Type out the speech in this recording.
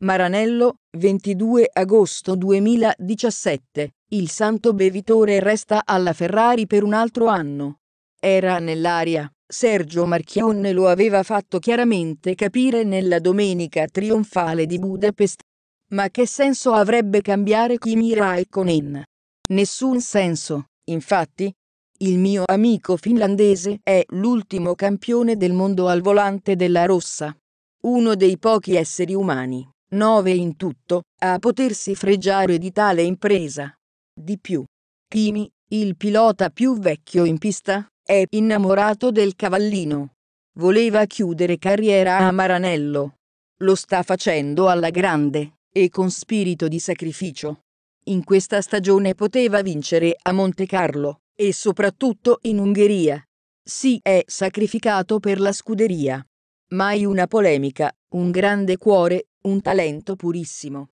Maranello, 22 agosto 2017. Il santo bevitore resta alla Ferrari per un altro anno. Era nell'aria. Sergio Marchionne lo aveva fatto chiaramente capire nella domenica trionfale di Budapest. Ma che senso avrebbe cambiare Kimi Raikkonen? Nessun senso, infatti. Il mio amico finlandese è l'ultimo campione del mondo al volante della rossa. Uno dei pochi esseri umani, nove in tutto, a potersi fregiare di tale impresa. Di più. Kimi, il pilota più vecchio in pista, è innamorato del cavallino. Voleva chiudere carriera a Maranello. Lo sta facendo alla grande, e con spirito di sacrificio. In questa stagione poteva vincere a Monte Carlo, e soprattutto in Ungheria. Si è sacrificato per la scuderia. Mai una polemica, un grande cuore, un talento purissimo.